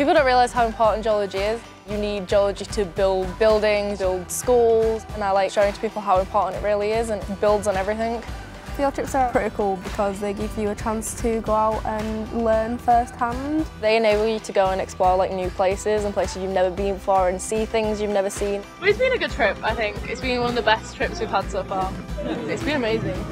People don't realise how important geology is. You need geology to build buildings, build schools, and I like showing to people how important it really is and it builds on everything. Field trips are pretty cool because they give you a chance to go out and learn firsthand. They enable you to go and explore like new places and places you've never been before and see things you've never seen. It's been a good trip, I think. It's been one of the best trips we've had so far. It's been amazing.